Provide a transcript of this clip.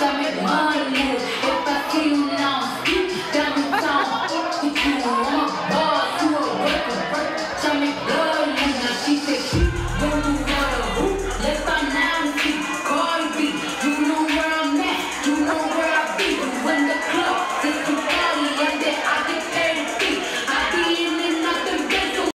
Dame mal,